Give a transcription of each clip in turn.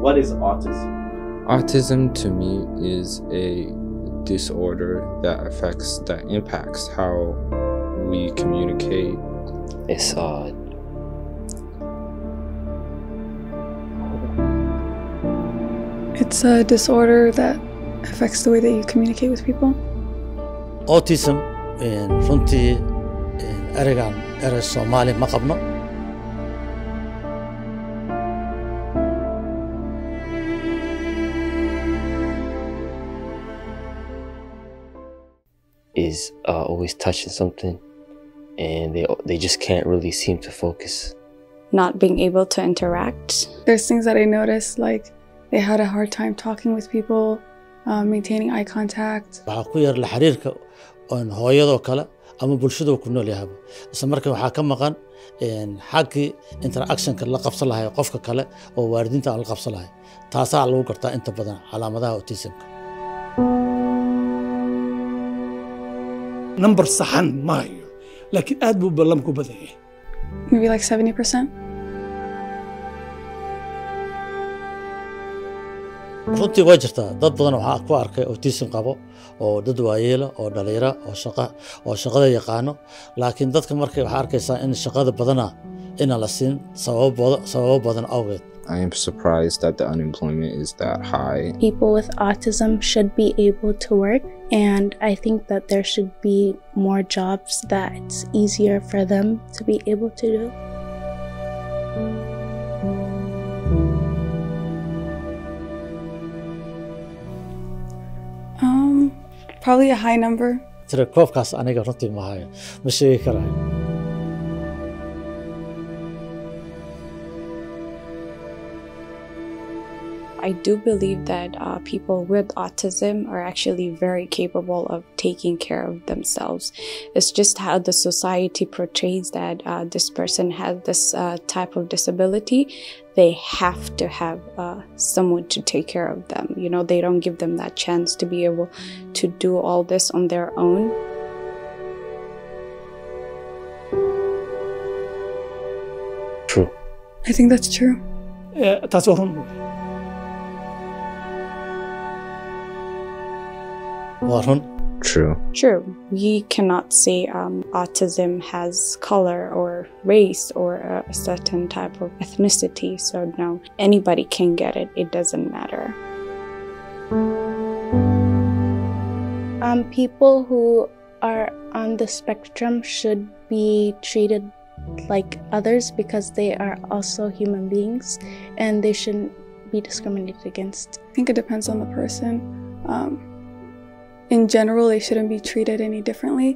what is autism? Autism to me is a disorder that affects, that impacts how we communicate. It's uh, It's a disorder that affects the way that you communicate with people. autism runtii ereygan erey soomaali ma qabno is uh, always touching something, and they they just can't really seem to focus. Not being able to interact. There's things that I noticed, like they had a hard time talking with people, um, maintaining eye contact. waxaa ku yar la xiriirka oon hooyadoo kale ama bulshadoo ku nool yahaba isla marka waxaa ka maqan xaggii interactionka la qabsan lahay qofka kale oo waalidiinta aan la qabsan lahay taasaa lagu gartaa inta badan calaamadaha autismka number saxan ma hayo laakiin aad buu ballam ku badan yahay Maybe like 70%. runtii waa jirtaa. Dad badan waxaa ku arkay autism qabo oo dad waayeela oo dhalinyaro oo shaqa oo shaqada yaqaano. Laakiin dadka markay waxaa arkaysaa in shaqada badana inaan la siin sababo badan awgeed I am surprised that the unemployment is that high. People with autism should be able to work, and I think that there should be more jobs that it's easier for them to be able to do. Um, probably a high number. I do believe that uh, people with autism are actually very capable of taking care of themselves. It's just how the society portrays that uh, this person has this uh, type of disability. They have to have uh, someone to take care of them. You know, they don't give them that chance to be able to do all this on their own. True. I think that's true. Eh, taas waa run waa True. True. We cannot say um, autism has color or race or a, a certain type of ethnicity. So, no, anybody can get it. It doesn't matter. Um, people who are on the spectrum should be treated like others because they are also human beings and they shouldn't be discriminated against. I think it depends on the person. Um, in general, they shouldn't be treated any differently.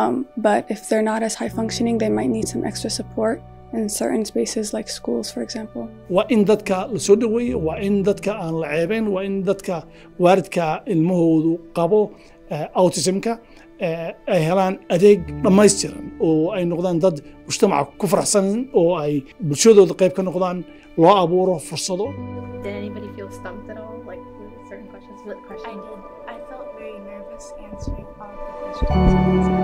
Um, but if they're not as high functioning, they might need some extra support in certain spaces like schools, for example. waa in dadka la soo dhoweeyo waa in dadka aan la ceebayn waa in dadka waalidka ilmahoodu qabo eh, autismka eh, ay helaan adeeg dhammaystiran oo ay noqdaan dad mujtamaca ku faraxsan oo ay bulshadooda qayb ka noqdaan loo abuuro fursado Did anybody feel stumped at all, like certain questions? What questions? I did. Nervous answering all the questions.